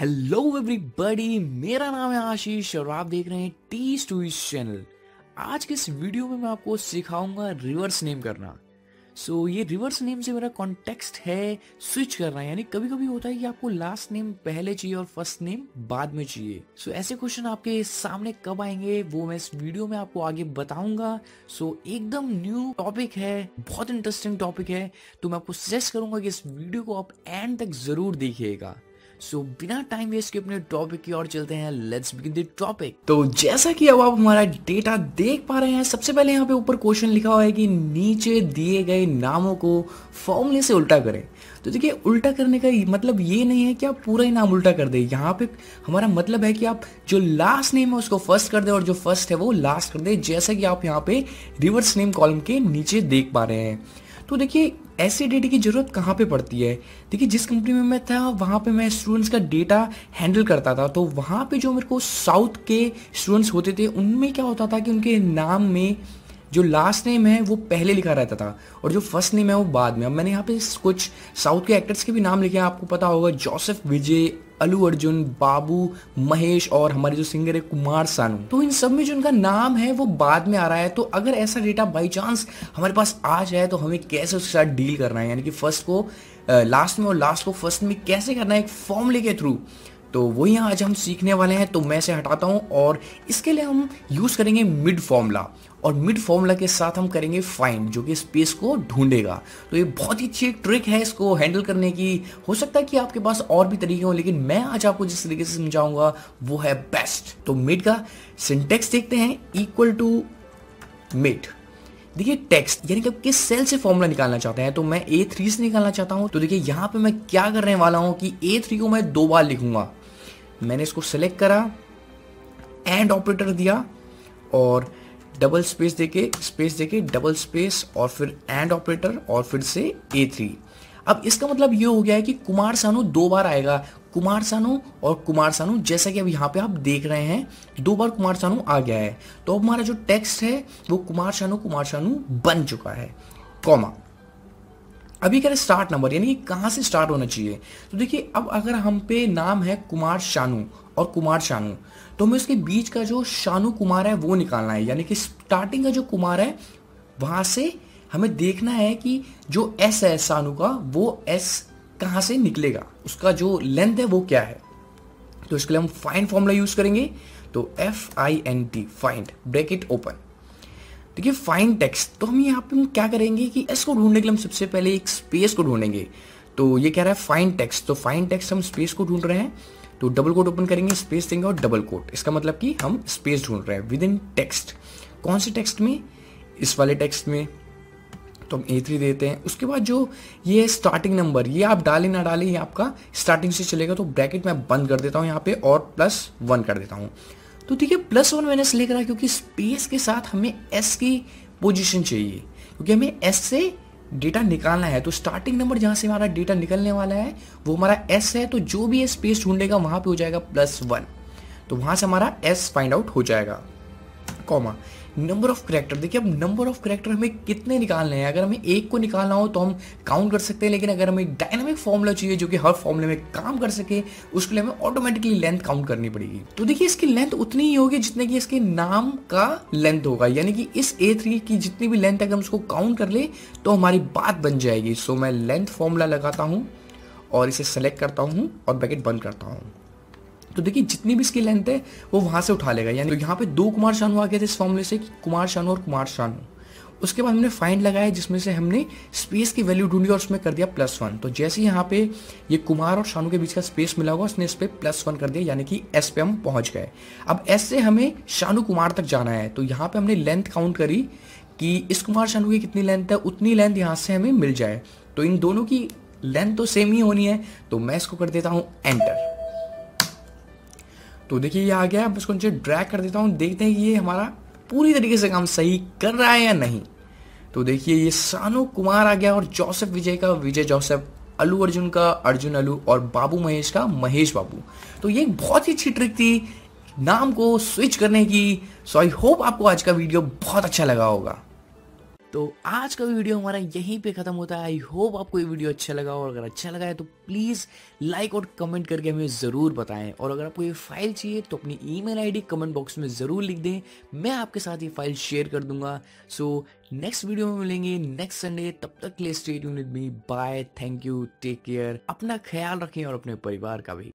Hello everybody मेरा नाम है आशीष और आप देख रहे हैं टी टू चैनल आज के इस वीडियो में मैं आपको सिखाऊँगा रिवर्स नेम करना. सो so, ये रिवर्स नेम से मेरा कॉन्टेक्स्ट है स्विच करना. यानी कभी कभी होता है कि आपको लास्ट नेम पहले चाहिए और फ़र्स्ट नेम बाद में चाहिए. सो so, ऐसे क्वेश्चन आपके सामने कब आएँगे वो मैं इस वीडियो में आपको आगे बताऊँगा. सो so, एकदम न्यू टॉपिक है बहुत इंटरेस्टिंग टॉपिक है. तो मैं आपको सजेस्ट करूँगा कि इस वीडियो को आप एंड तक ज़रूर देखिएगा. सो बिना टाइम वेस्ट के अपने टॉपिक की ओर चलते हैं. लेट्स बिगिन द टॉपिक तो जैसा कि अब आप हमारा डेटा देख पा रहे हैं, सबसे पहले यहाँ पे ऊपर क्वेश्चन लिखा हुआ है कि नीचे दिए गए नामों को फॉर्मूले से उल्टा करें. तो देखिए, उल्टा करने का मतलब ये नहीं है कि आप पूरा ही नाम उल्टा कर दे. यहाँ पे हमारा मतलब है कि आप जो लास्ट नेम है उसको फ़र्स्ट कर दे और जो फ़र्स्ट है वो लास्ट कर दे. जैसा कि आप यहाँ पे रिवर्स नेम कॉलम के नीचे देख पा रहे हैं. तो देखिए ऐसे डेटा की ज़रूरत कहाँ पे पड़ती है? देखिए, जिस कंपनी में मैं था, वहाँ पे मैं स्टूडेंट्स का डेटा हैंडल करता था। तो वहाँ पे जो मेरे को साउथ के स्टूडेंट्स होते थे, उनमें क्या होता था कि उनके नाम में जो लास्ट नेम है, वो पहले लिखा रहता था और जो फ़र्स्ट नेम है, वो बाद में। अब मैंने यहाँ पे कुछ साउथ के एक्टर्स के भी नाम लिखे हैं, आपको पता होगा। जोसेफ विजय अलू अर्जुन बाबू महेश और हमारे जो सिंगर है कुमार सानू तो इन सब में जो उनका नाम है, वो बाद में आ रहा है। तो अगर ऐसा डेटा बाई चांस हमारे पास आ जाए तो हमें कैसे उसके साथ डील करना है? यानी कि फ़र्स्ट को लास्ट में और लास्ट को फ़र्स्ट में कैसे करना है? एक फॉर्मूले के थ्रू तो वही आज हम सीखने वाले हैं तो मैं इसे हटाता हूँ और इसके लिए हम यूज़ करेंगे मिड फॉर्मूला और मिड फॉर्मूला के साथ हम करेंगे फाइंड जो कि स्पेस को ढूंढेगा। तो ये बहुत ही अच्छी ट्रिक है इसको हैंडल करने की। हो सकता है कि आपके पास और भी तरीके हो, लेकिन मैं आज आपको जिस तरीके से समझाऊँगा, वो है बेस्ट तो मिड का सिंटेक्स देखते हैं इक्वल टू मिड देखिए टेक्स्ट यानी कि आप किस सेल से फॉर्मूला निकालना चाहते हैं तो मैं ए थ्री से निकालना चाहता हूँ। तो देखिए, यहाँ पे मैं क्या करने वाला हूँ कि ए थ्री को मैं दो बार लिखूँगा। मैंने इसको सेलेक्ट करा एंड ऑपरेटर दिया, और डबल स्पेस देके स्पेस देके डबल स्पेस और फिर एंड ऑपरेटर और फिर से ए थ्री अब इसका मतलब ये हो गया है कि कुमार सानू दो बार आएगा। कुमार सानू और कुमार सानू, जैसा कि अब यहाँ पे आप देख रहे हैं, दो बार कुमार सानू आ गया है। तो अब हमारा जो टेक्स्ट है, वो कुमार सानू कुमार सानू बन चुका है कॉमा अभी कह रहे स्टार्ट नंबर यानी कि कहाँ से स्टार्ट होना चाहिए? तो देखिए, अब अगर हम पे नाम है कुमार शानू और कुमार शानू। तो हमें उसके बीच का जो शानू कुमार है, वो निकालना है। यानी कि स्टार्टिंग का जो कुमार है, वहाँ से हमें देखना है कि जो एस है शानू का, वो एस कहाँ से निकलेगा? उसका जो लेंथ है, वो क्या है? तो इसके लिए हम फाइंड फॉर्मूला यूज़ करेंगे। तो F I N T find break it open देखिए फाइन टेक्स्ट तो हम यहाँ पे हम क्या करेंगे कि एस को ढूँढने के लिए हम सबसे पहले एक स्पेस को ढूंढेंगे। तो ये कह रहा है फाइन टेक्स्ट तो फाइन टेक्स्ट हम स्पेस को ढूंढ रहे हैं। तो डबल कोट ओपन करेंगे स्पेस देंगे और डबल कोट इसका मतलब कि हम स्पेस ढूंढ रहे हैं विद इन टेक्स्ट कौन से टेक्स्ट में? इस वाले टेक्स्ट में। तो हम ए थ्री देते हैं। उसके बाद जो ये स्टार्टिंग नंबर ये आप डालें ना डालें, ये आपका स्टार्टिंग से चलेगा। तो ब्रैकेट में बंद कर देता हूँ यहाँ पे और प्लस वन कर देता हूँ। तो ठीक है प्लस वन मैंने इसलिए करा क्योंकि स्पेस के साथ हमें एस की पोजिशन चाहिए। क्योंकि हमें एस से डेटा निकालना है तो स्टार्टिंग नंबर जहाँ से हमारा डेटा निकलने वाला है, वो हमारा एस है तो जो भी स्पेस ढूंढेगा, वहाँ पे हो जाएगा प्लस वन तो वहाँ से हमारा एस फाइंड आउट हो जाएगा कॉमा नंबर ऑफ़ करेक्टर देखिए अब नंबर ऑफ़ करेक्टर हमें कितने निकालने हैं? अगर हमें एक को निकालना हो तो हम काउंट कर सकते हैं, लेकिन अगर हमें डायनामिक फॉर्मूला चाहिए जो कि हर फॉर्मूले में काम कर सके, उसके लिए हमें ऑटोमेटिकली लेंथ काउंट करनी पड़ेगी। तो देखिए इसकी लेंथ उतनी ही होगी जितने की इसके नाम का लेंथ होगा। यानी कि इस ए थ्री की जितनी भी लेंथ अगर हम उसको काउंट कर ले तो हमारी बात बन जाएगी। सो मैं लेंथ फॉर्मूला लगाता हूँ और इसे सेलेक्ट करता हूँ और बैकेट बंद करता हूँ। तो देखिए, जितनी भी इसकी लेंथ है, वो वहाँ से उठा लेगा। यानी तो यहाँ पे दो कुमार शानू आ गए थे इस फॉर्मूले से, कि कुमार शानू और कुमार शानू। उसके बाद हमने फाइंड लगाया, जिसमें से हमने स्पेस की वैल्यू ढूंढी और उसमें कर दिया प्लस वन तो जैसे यहाँ पे ये कुमार और शानू के बीच का स्पेस मिला होगा, उसने इस पर प्लस वन कर दिया, यानी कि एस पे हम पहुँच गए। अब एस से हमें शानू कुमार तक जाना है तो यहाँ पे हमने लेंथ काउंट करी कि इस कुमार शानू की कितनी लेंथ है, उतनी लेंथ यहाँ से हमें मिल जाए। तो इन दोनों की लेंथ तो सेम ही होनी है तो मैं इसको कर देता हूँ एंटर तो देखिए ये आ गया अब इसको नीचे ड्रैग कर देता हूँ, देखते हैं कि ये हमारा पूरी तरीके से काम सही कर रहा है या नहीं। तो देखिए ये सानू कुमार आ गया और जोसेफ विजय का, विजय जोसेफ, अलू अर्जुन का, अर्जुन अलू और बाबू महेश का, महेश बाबू। तो ये बहुत ही अच्छी ट्रिक थी, नाम को स्विच करने की। सो आई होप आपको आज का वीडियो बहुत अच्छा लगा होगा। तो आज का वीडियो हमारा यहीं पे खत्म होता है। आई होप आपको ये वीडियो अच्छा लगा और अगर अच्छा लगा है तो प्लीज़ लाइक और कमेंट करके हमें ज़रूर बताएँ। और अगर आपको ये फ़ाइल चाहिए तो अपनी ईमेल आईडी कमेंट बॉक्स में ज़रूर लिख दें। मैं आपके साथ ये फ़ाइल शेयर कर दूँगा। सो नेक्स्ट वीडियो में मिलेंगे। नेक्स्ट संडे तब तक ले state unit me bye thank you take care अपना ख्याल रखें और अपने परिवार का भी।